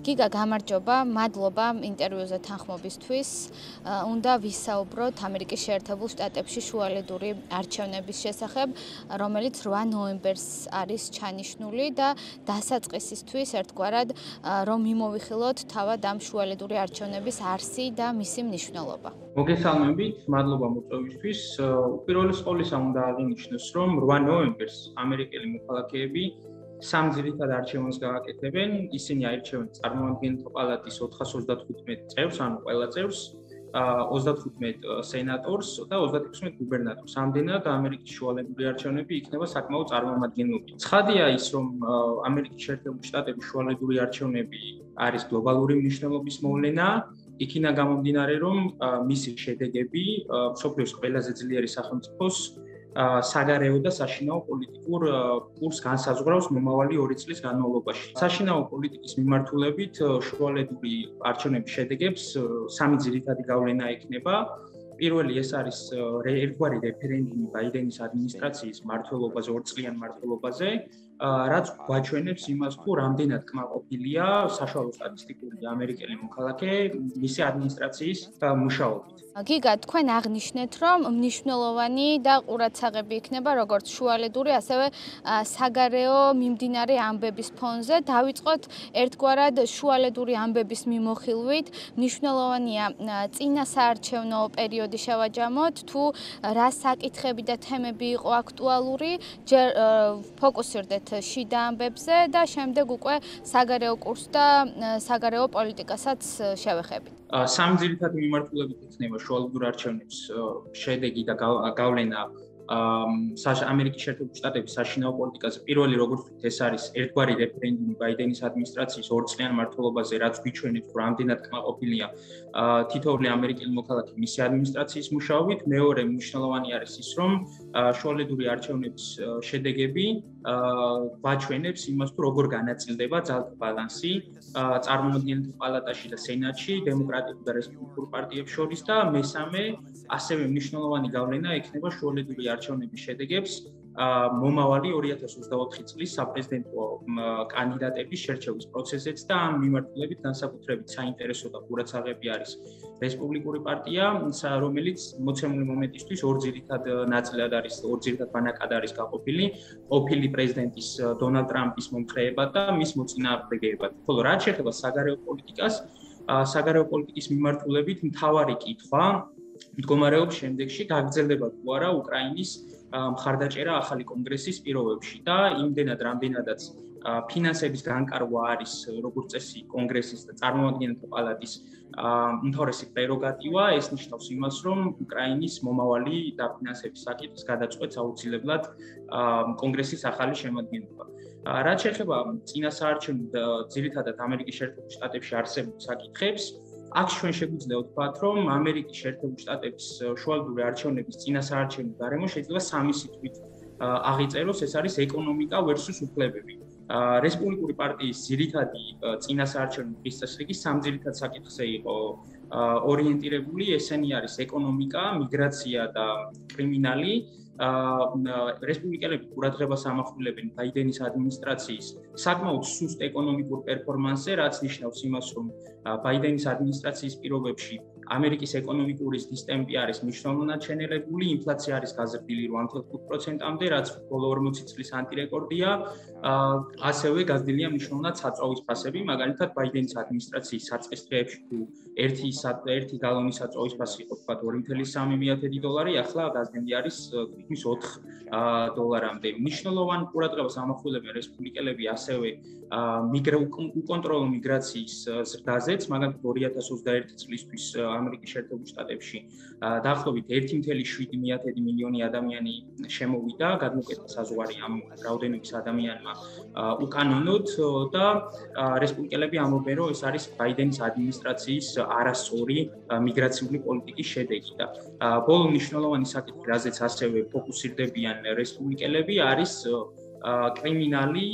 გიგა გამარჯობა, მადლობა ინტერვიუზე თანხმობისთვის. უნდა ვისაუბროთ ამერიკის შეერთებულ შტატებში შუალედური არჩევნების შესახებ, რომელიც 8 ნოემბერს არის ჩანიშნული და დასაწყისისთვის ერთგვარად რომ მიმოვიხილოთ თავად ამ შუალედური არჩევნების არსი და მისი მნიშვნელობა. მოგესალმებით, მადლობა მოწვევისთვის. უპირველეს ყოვლისა უნდა აღინიშნოს, რომ 8 ნოემბერს ამერიკელი მოქალაქეები სამ ძირითად არჩევნებს გააკეთებენ. ისინი აირჩევენ წარმომადგენელთა პალატის 435 წევრს, ანუ ყველა წევრს, 35 სენატორს და 36 გუბერნატორს. ამდენად ამერიკის შუალედური არჩევნები იქნება საკმაოდ წარმომადგენლობი. ცხადია ის, რომ ამერიკის შეერთებული შტატების შუალედური არჩევნები არის გლობალური მნიშვნელობის მოვლენა. იქინა გამომდინარე, რომ მისი შედეგები სოფლის ყველაზე ძლიერი სახელმწიფოს საგარეო და საშინაო პოლიტიკურ კურს განსაზღვრავს მომავალი 2 წლის განმავლობაში. საშინაო პოლიტიკის მიმართულებით შუალედური არჩევნების შედეგებს სამი ძირითადი გავლენა ექნება. პირველი ეს არის ერთგვარი რეფერენდუმი ბაიდენის ადმინისტრაციის მართლობაზე, ორწლიან მართლობაზე, რაც გვაჩვენებს იმას, თუ რამდენად კმაყოფილია საშუალო სტატისტიკური ამერიკელი მოქალაქე მისი ადმინისტრაციის მუშაობით. გიგა, თქვენ აღნიშნეთ, რომ მნიშვნელოვანი და ყურადსაღები იქნება როგორც შუალედური, ასევე საგარეო მიმდინარე ამბების ფონზე. დავიწყოთ ერთგვარად შუალედური ამბების მიმოხილვით. მნიშვნელოვანია წინა საარჩევნო პერიოდი შევაჯამოთ, თუ რა საკითხები და თემები იყო აქტუალური, ჯერ ფოკუსირდეთ შიდა ამბებზე და შემდეგ უკვე საგარეო კურსს და საგარეო პოლიტიკასაც შევეხებით. სამ ძირითადი მიმართულებით იქნება შუალედურ არჩევნებს შედეგი და გავლენა აა ამერიკის შეერთებული შტატების საშინაო პოლიტიკაზე პირველი როგორც ვთქვით ეს არის ერთგვარი რეფერენდუმი ბაიდენის ადმინისტრაციის ორწლიან მართლობაზე რაც გვიჩვენებს რომ ამდენად კმაყოფილია აა თითოეული ამერიკელი მოქალაქე მისი ადმინისტრაციის მუშაობით მეორე მნიშვნელოვანი არის ის რომ შუალედური არჩევნების შედეგები აა გვაჩვენებს იმას თუ როგორ განაწილდება ძალთა ბალანსი აა წარმომადგენელთა პალატაში და სენატში დემოკრატიულ და რესპუბლიკურ პარტიებს შორის და მესამე ასევე მნიშვნელოვანი გავლენა ექნება შუალედური არჩევნების შედეგებს მომავალი 2024 წლის საპრეზიდენტო კანდიდატების შერჩევის პროცესზეც და ამ მიმართულებით განსაკუთრებით საინტერესო და ყურადსაღები არის რესპუბლიკური პარტია, რომელიც მოცემული მომენტისთვის ორ ძირითად ნაწილად არის, ორ ძირითად ბანაკად არის გაყოფილი, ყოფილი პრეზიდენტის დონალდ ტრამპის მომხრეებად და მის მოწინააღმდეგეებად. ხოლო რაც შეეხება საგარეო პოლიტიკას, საგარეო პოლიტიკის მიმართულებით მთავარი კითხვა მდგომარეობს შემდეგში გაგრძელდება თუ არა უკრაინის მხარდაჭერა ახალი კონგრესის პირობებში და იმდენად რამდენადაც ფინანსების განკარგვა არის როგორც წესი კონგრესის და წარმომადგენელთა პალატის უმთავრესი პრეროგატივა. ეს ნიშნავს იმას რომ უკრაინის მომავალი და ფინანსების საკითხის გადაწყვეტს აუცილებლად კონგრესის ახალი შემადგენლობა. რაც შეეხება წინასაარჩევნო ძირითადად ამერიკის შეერთებულ შტატებში არსებულ საკითხებს აქ ჩვენ შეგვიძლია ვთქვათ, რომ ამერიკის შეერთებული შტატების შუალედური არჩევნების წინასაარჩევნო გარემო შეიძლება სამი სიტყვით აღიწეროს, ეს არის ეკონომიკა versus უფლებები. რესპუბლიკური პარტიის ძირითადი წინასაარჩევნო პისტასრიგი სამ ძირითად საკითხზე იყო ორიენტირებული, ესენი არის ეკონომიკა, მიგრაცია და კრიმინალი. რესპუბლიკელები ყურადღებას ამახვილებენ ბაიდენის ადმინისტრაციის საკმაოდ სუსტ ეკონომიკურ პერფორმანსზე, რაც ნიშნავს იმას, რომ ბაიდენის ადმინისტრაციის პირობებში ამერიკის ეკონომიკური დისტემპი არის მნიშვნელოვნად შენელებული, ინფლაცია არის გაზრდილი 8.5%-ამდე, რაც ბოლო 40 წლის ანტირეკორდია. ასევე გაზრდილია მნიშვნელოვნად საწვავის ფასები, მაგალითად ბაიდენის ადმინისტრაციის საწყის დღეებში თუ ერთი ერთი გალონის საწვავის ფასი იყო თქვა 2.3 დოლარი, ახლა გაზრდილი არის თითქმის 4 დოლარამდე. მნიშვნელოვან ყურადღებას ამახვილებენ რესპუბლიკელები ასევე მიგრაუკონტროლო მიგრაციის ზრდაზეც, მაგალითად 2021 წლისთვის ამერიკის შეერთებულ შტატებში. დაახლოებით 1.7 მილიონი ადამიანი შემოვიდა, გადმოკეთა საზღვარი ამ რაოდენობის ადამიანმა. უკანონოდ და რესპუბლიკელები ამბობენ, რომ ეს არის ბაიდენის ადმინისტრაციის არასწორი მიგრაციული პოლიტიკის შედეგი და ბოლო მნიშვნელოვანი საკითხი, რაზეც ასევე ფოკუსირდებიან რესპუბლიკელები, არის კრიმინალი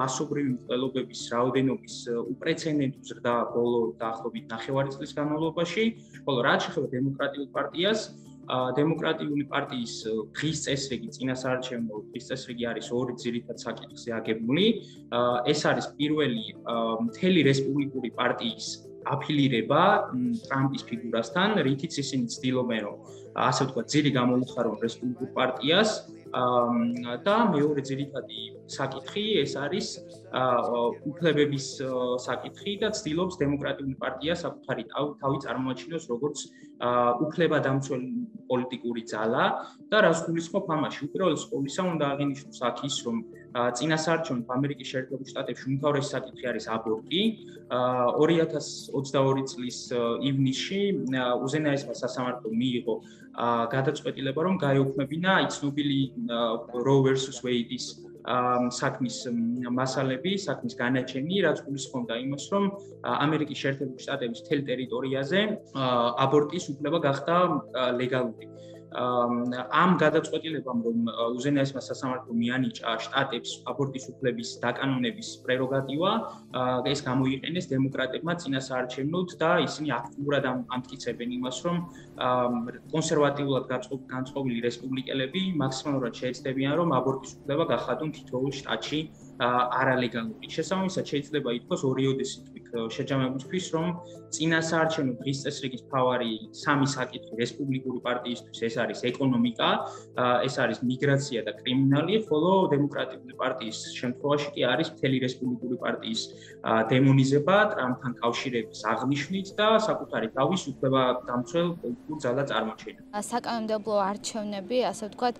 მასობრივი მკვლელობების რაოდენობის უპრეცედენტო ზრდა ბოლო დაახლოებით 9 წლის განმავლობაში, ხოლო რაც შეეხება დემოკრატიულ პარტიას, დემოკრატიული პარტიის დღის წესრიგი წინასაარჩევნო დღის წესრიგი არის ორი ძირითად საკითხზე აგებული. ეს არის პირველი მთელი რესპუბლიკური პარტიის აფილირება ტრამპის ფიგურასთან, რითიც ისინი ცდილობენ რომ ასე ვთქვათ, ძირი გამოუხარონ რესპუბლიკურ პარტიას და მეორე ძირითადი საკითხი ეს არის უფლებების საკითხი და ცდილობს დემოკრატიული პარტია საკუთარი თავი წარმოაჩინოს როგორც უფლებადამცველი პოლიტიკური ძალა და რას გულისხმობ ამაში? უპირველეს ყოვლისა უნდა აღინიშნოს აქ ის რომ წინასაარჩევნო ამერიკის შეერთებულ შტატებში უმთავრესი საკითხი არის აბორტი. 2022 წლის ივნისში უზენაესმა სასამართლომ მიიღო გადაწყვეტილება რომ გაეუქმებინა იცნობილი Roe versus Wade-ის საქმის მასალები, საქმის განაჩენი, რაც გულისხმობდა იმას, რომ ამერიკის შეერთებული შტატების თელ ტერიტორიაზე აბორტის უფლება გახდა ლეგალური. ამ გადაწყვეტილებამ რომ უზენაესმა სასამართლომ მიანიჭა შტატებს აბორტის უფლების დაკანონების პრეროგატივა, ეს გამოიყენეს დემოკრატებმა წინასაარჩევნოდ და ისინი აქტიურად ამტკიცებენ იმას, რომ კონსერვატიულად განწყობილი რესპუბლიკელები მაქსიმალურად შეეცდებიან, რომ აბორტის უფლება გახადონ თითოეულ შტატში არალეგალური. შესაბამისად შეიძლება ითქვას ორიოდეს სიტყვით შეჯამებისთვის, რომ წინასაარჩევნო დღის წესრიგის ფავარი სამი საკითხი რესპუბლიკური პარტიისთვის ეს არის ეკონომიკა, ეს არის მიგრაცია და კრიმინალი, ხოლო დემოკრატიული პარტიის შემთხვევაში კი არის მთელი რესპუბლიკური პარტიის დემონიზება, ტრამპთან კავშირების აღნიშვნით და საკუთარი თავის უფლება დამცველ პოლიტიკურ ძალას წარმოჩენა. საკანონმდებლო არჩევნები, ასე ვთქვათ,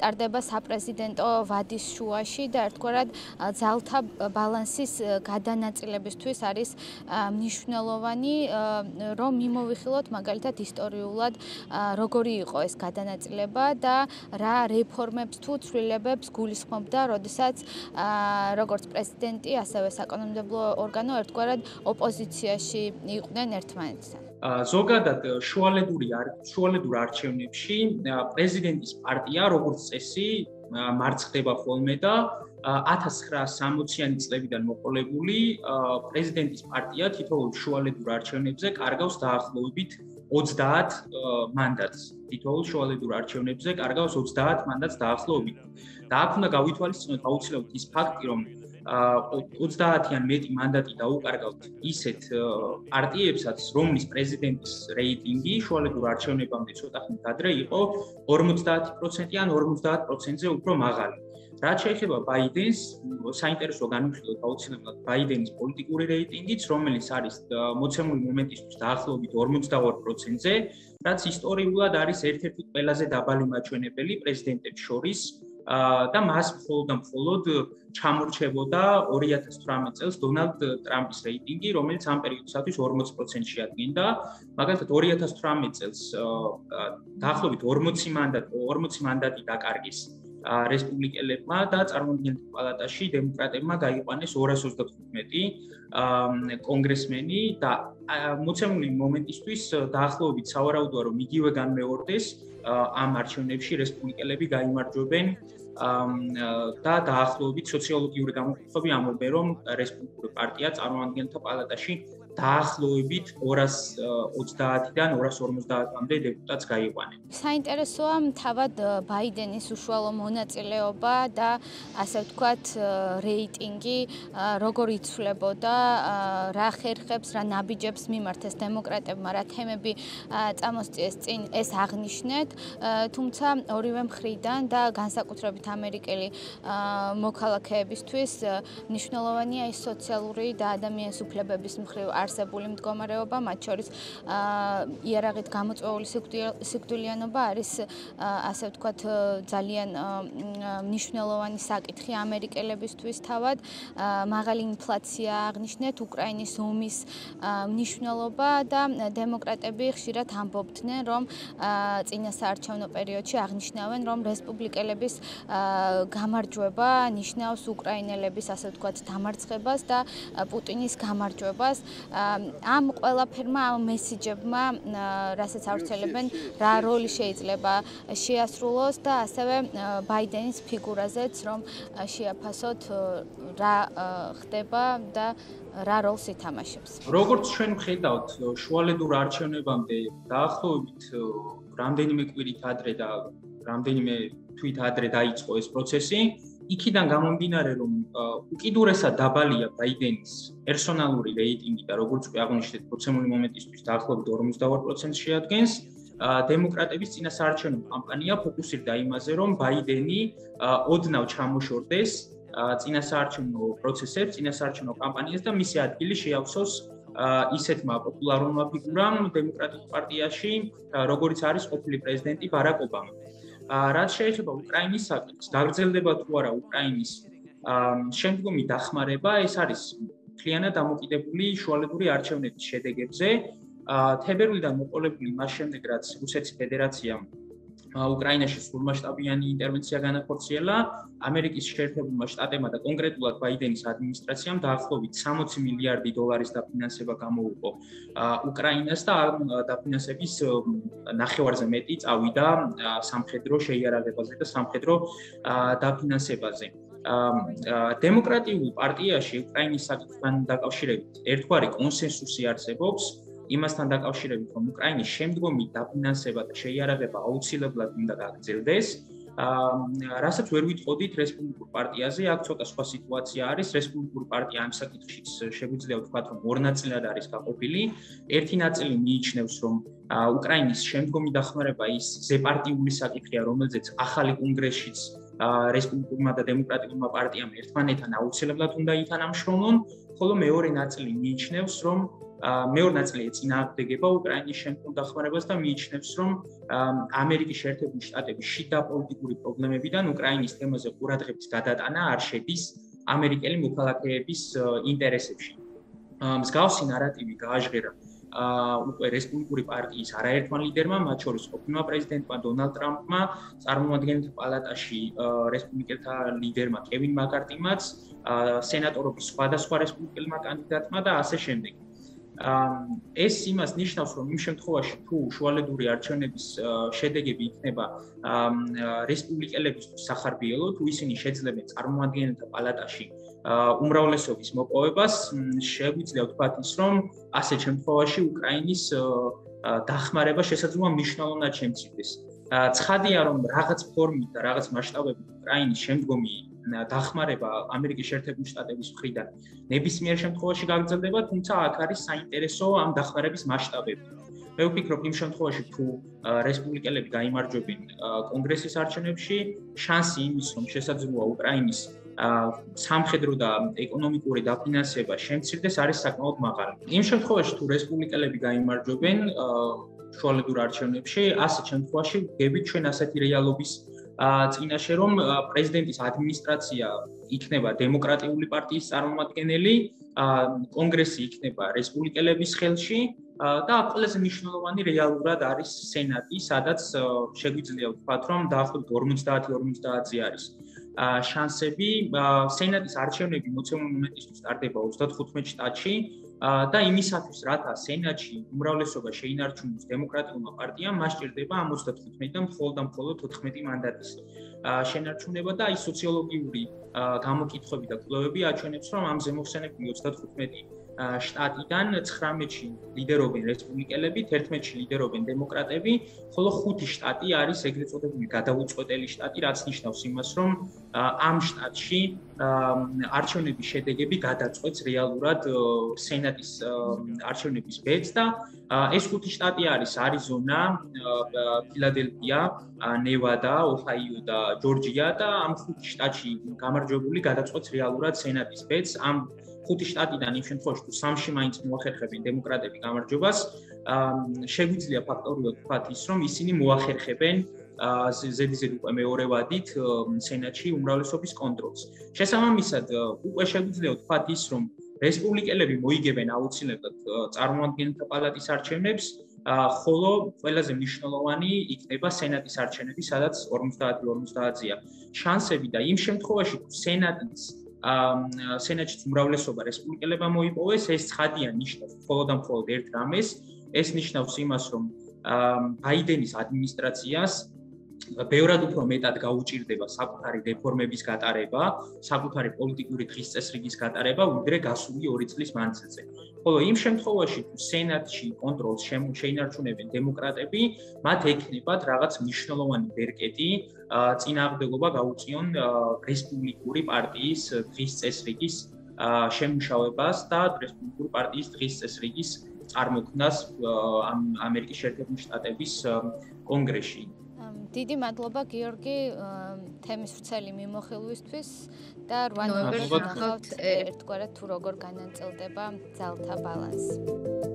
ტარდება საპრეზიდენტო ვადის შუაში და ერთგვარად ძალთა ბალანსის გადანაწილებისთვის არის მნიშვნელოვანი რომ მიმოვიხილოთ მაგალითად ისტორიულად როგორი იყო ეს გადანაწილება და რა რეფორმებს თუ ცვლილებებს გულისხმობდა, როდესაც როგორც პრეზიდენტი, ასევე საკანონმდებლო ორგანო ერთგვარად ოპოზიციაში იყვნენ ერთმანეთთან. ზოგადად შუალედური შუალედურ არჩევნებში პრეზიდენტის პარტია როგორც წესი მარცხდება ხოლმე და 1960-იანი წლებიდან მოყოლებული პრეზიდენტის პარტია თითოეულ შუალედურ არჩევნებზე კარგავს დაახლოებით 30 მანდატს. თითოეულ შუალედურ არჩევნებზე კარგავს 30 მანდატს დაახლოებით. და აქ უნდა გავითვალისწინოთ აუცილებლად ის ფაქტი, რომ 30-იან მეტი მანდატი დაუკარგავთ ისეთ პარტიებსაც, რომლის პრეზიდენტის რეიტინგი შუალედურ არჩევნებამდე ცოტა ხნით ადრე იყო 50% ან 50%-ზე უფრო მაღალი. რაც შეეხება ბაიდენს, საინტერესო განვიხილოთ აუცილებლად ბაიდენის პოლიტიკური რეიტინგიც, რომელიც არის მოცემული მომენტისთვის დაახლოებით 52%-ზე, რაც ისტორიულად არის ერთ-ერთი ყველაზე დაბალი მაჩვენებელი პრეზიდენტებს შორის. და მას მხოლოდ და მხოლოდ ჩამორჩებოდა 2018 წელს დონალდ ტრამპის რეიტინგი, რომელიც ამ პერიოდისათვის 40%-ში ადგენდა. მაგალითად 2018 წელს დაახლოებით 40 მანდატი 40 მანდატი დაკარგეს რესპუბლიკელებმა და წარმომადგენელთა პალატაში დემოკრატებმა გაიყვანეს 215 კონგრესმენი და მოცემული მომენტისთვის დაახლოებით სავარაუდოა რომ იგივე განმეორდეს ამ არჩევნებში რესპუბლიკელები გამოიმარჯვებენ და დაახლოებით სოციოლოგიური გამოხმები ამბობენ რომ რესპუბლიკური პარტია წარმომადგენელთა პალატაში დაახლოებით 230-დან 250-მდე დეპუტატს გაიყვანენ. საინტერესოა თავად ბაიდენის უშუალო მონაწილეობა და ასე ვთქვათ რეიტინგი როგორ იცვლებოდა, რა ხერხებს, რა ნაბიჯებს მიმართეს დემოკრატებმა, რა თემები წამოსწიეს წინ ეს აღნიშნეთ, თუმცა ორივე მხრიდან და განსაკუთრებით ამერიკელი მოქალაქეებისთვის მნიშვნელოვანია ის სოციალური და ადამიანის უფლებების მხრივ არსებული მდგომარეობა, მათ შორის იარაღით გამოწვეული სიკვდილიანობა არის ასე ვთქვათ ძალიან მნიშვნელოვანი საკითხი ამერიკელებისთვის თავად. მაღალი ინფლაცია აღნიშნეთ, უკრაინის ომის მნიშვნელობა და დემოკრატები ხშირად ამბობდნენ, რომ წინასაარჩევნო პერიოდში აღნიშნავენ, რომ რესპუბლიკელების გამარჯვება ნიშნავს უკრაინელების ასე ვთქვათ დამარცხებას და პუტინის გამარჯვებას. ამ ყველაფერმა ამ მესიჯებმა რასაც ავრცელებენ რა როლი შეიძლება შეასრულოს და ასევე ბაიდენის ფიგურაზეც რომ შეაფასოთ რა ხდება და რა როლს ითამაშებს. როგორც ჩვენ ხედავთ, შუალედურ არჩევნებამდე დაახლოებით რამდენიმე კვირით ადრე და რამდენიმე თვით ადრე დაიწყო ეს პროცესი, იქიდან გამომდინარე რომ უკიდურესად დაბალია ბაიდენის პერსონალური რეიტინგი და როგორც კი აღნიშნეთ, პროცენტული მომენტისთვის დაახლოებით 52% შეადგენს, დემოკრატების წინასაარჩევნო კამპანია ფოკუსირდა იმაზე, რომ ბაიდენი ოდნავ ჩამოშორდეს წინასაარჩევნო პროცესებს, წინასაარჩევნო კამპანიას და მისი ადგილი შეავსოს ისეთმა პოპულარულმა ფიგურამ დემოკრატიულ პარტიაში, როგორიც არის ყოფილი პრეზიდენტი ბარაკ ობამა. რაც შეიძლება უკრაინის საკითხს, გაგრძელდება თუ არა უკრაინის შემდგომი დახმარება, ეს არის მთლიანად დამოკიდებული შუალედური არჩევნების შედეგებზე. თებერვლიდან მოყოლებული მას შემდეგ, რაც რუსეთის ფედერაციამ უკრაინაში სრულმასშტაბიანი ინტერვენცია განახორციელა. ამერიკის შეერთებულმა შტატებმა და კონკრეტულად ბაიდენის ადმინისტრაციამ დაახლოებით 60 მილიარდი დოლარის დაფინანსება გამოუყო უკრაინას და ამ დაფინანსების ნახევარზე მეტი წავიდა სამხედრო შეიარაღებაზე და სამხედრო დაფინანსებაზე. დემოკრატიულ პარტიაში უკრაინის საკითხთან დაკავშირებით ერთგვარი კონსენსუსი არსებობს იმასთან დაკავშირებით, რომ უკრაინის შემდგომი დაფინანსება და შეიარაღება აუცილებლად უნდა გაგრძელდეს. აა რასაც ვერ ვიტყოდით რესპუბლიკურ პარტიაზე, აქ ცოტა სხვა სიტუაცია არის. რესპუბლიკური პარტია ამ საკითხშიც შეგვიძლია ვთქვათ, რომ ორ ნაწილად არის გაყოფილი. ერთი ნაწილი მიიჩნევს, რომ უკრაინის შემდგომი დახმარება ის ზეპარტიული საკითხია, რომელზეც ახალი კონგრესშიც რესპუბლიკურმა და დემოკრატიულმა პარტიამ ერთმანეთთან აუცილებლად უნდა ითანამშრომლონ, ხოლო მეორე ნაწილი მიიჩნევს, რომ მეორე ნაწილი ეწინააღმდეგება უკრაინის შემდგომ დახმარებას და მიიჩნევს, რომ ამერიკის შეერთებული შტატების შიდა პოლიტიკური პრობლემებიდან უკრაინის თემაზე ყურადღების გადატანა არ შედის ამერიკელი მოქალაქეების ინტერესებში. მსგავსი ნარატივი გააჟღერა აა უკვე რესპუბლიკური პარტიის არაერთმა ლიდერმა, მათ შორის ყოფილმა პრეზიდენტმა დონალდ ტრამპმა, წარმომადგენელთა პალატაში რესპუბლიკელთა ლიდერმა კევინ მაკარტიმაც, სენატორობის სხვადასხვა რესპუბლიკელმა კანდიდატმა და ასე შემდეგ. ეს იმას ნიშნავს, რომ იმ შემთხვევაში თუ შუალედური არჩევნების შედეგები იქნება რესპუბლიკელებისთვის სახარბიელო, თუ ისინი შეძლებენ წარმომადგენელთა პალატაში უმრავლესობის მოპოვებას, შეგვიძლია ვთქვათ ის, რომ ასეთ შემთხვევაში უკრაინის დახმარება შესაძლოა მნიშვნელოვნად შემცირდეს. ცხადია, რომ რაღაც ფორმით და რაღაც მასშტაბებით უკრაინის შემდგომი დახმარება ამერიკის შეერთებული შტატების მხრიდან ნებისმიერ შემთხვევაში გაგრძელდება, თუმცა აქ არის საინტერესო ამ დახმარების მასშტაბები. მე ვფიქრობ, იმ შემთხვევაში თუ რესპუბლიკელები გამარჯვებენ კონგრესის არჩევნებში, შანსი იმის, რომ შესაძლოა უკრაინის სამხედრო და ეკონომიკური დაფინანსება შემცირდეს, არის საკმაოდ მაღალი. იმ შემთხვევაში თუ რესპუბლიკელები გამარჯვებენ შუალედურ არჩევნებში, ასეთ შემთხვევაში გებით ჩვენ ასეთი რეალობის წინაშე რომ პრეზიდენტის ადმინისტრაცია იქნება დემოკრატიული პარტიის წარმომადგენელი, კონგრესი იქნება რესპუბლიკელების ხელში და ყველაზე მნიშვნელოვანი რეალურად არის სენატი, სადაც შეგვიძლია ვთქვათ, რომ დაახლოებით 50-50-ზე არის შანსები. სენატის არჩევნები მოცემული მომენტისთვის სტარტდება 35 შტატში. და იმისათვის, რათა სენატში უმრავლესობა შეინარჩუნოს დემოკრატიულმა პარტიამ, მას ჭირდება 75 და მხოლოდ და მხოლოდ 14 მანდატის შენარჩუნება და აი სოციოლოგიური გამოკითხვები და კვლევები აჩვენებს, რომ ამ ზემოხსენებული 35 შტატიდან 19-ში ლიდერობენ რესპუბლიკელები, 11-ში ლიდერობენ დემოკრატები, ხოლო 5 შტატი არის ეგრეთ წოდებული გადაუწყვეტელი შტატი, რაც ნიშნავს იმას, რომ ამ შტატში არჩევნების შედეგები გადაწყვეტს რეალურად სენატის არჩევნების ბედს და ეს 5 შტატი არის არიზონა, ფილადელფია, ნევადა, ოჰაიო და ჯორჯია და ამ 5 შტატში გამარჯვებული გადაწყვეტს რეალურად სენატის ბედს ამ ხუთი შტატიდან იმ შემთხვევაში თუ სამში მაინც მოახერხებენ დემოკრატები გამარჯვებას, შეგვიძლია ფაქტობრივად ვთქვათ ის, რომ ისინი მოახერხებენ ზედიზედ უკვე მეორე ვადით სენატში უმრავლესობის კონტროლს. შესაბამისად, უკვე შეგვიძლია ვთქვათ ის, რომ რესპუბლიკელები მოიგებენ აუცილებლად წარმომადგენელთა პალატის არჩევნებს, ხოლო ყველაზე მნიშვნელოვანი იქნება სენატის არჩევნები, სადაც 50-50-ია შანსები და იმ შემთხვევაში თუ სენატის სენატში უმრავლესობა რესპუბლიკელებმა მოიპოვეს, ეს ცხადია ნიშნავს მხოლოდ და მხოლოდ ერთ რამეს, ეს ნიშნავს იმას, რომ ბაიდენის ადმინისტრაციას ბევრად უფრო მეტად გაუჭირდება საკუთარი რეფორმების გატარება, საკუთარი პოლიტიკური დღის წესრიგის გატარება, ვიდრე გასული 2 წლის მანძილზე. ხოლო იმ შემთხვევაში, თუ სენატში კონტროლს შეინარჩუნებენ დემოკრატები, მათ ექნებათ რაღაც მნიშვნელოვანი ბერკეტი წინააღმდეგობა გაუწიონ რესპუბლიკური პარტიის დღის წესრიგის შემუშავებას და რესპუბლიკური პარტიის დღის წესრიგის წარმოქმნას ამერიკის შეერთებული შტატების კონგრესში. დიდი მადლობა გიორგი თემის ვრცელი მიმოხილვისთვის და 8 ნოემბერს ნახავთ ერთგვარად თუ როგორ განაწილდება ძალთა ბალანსი.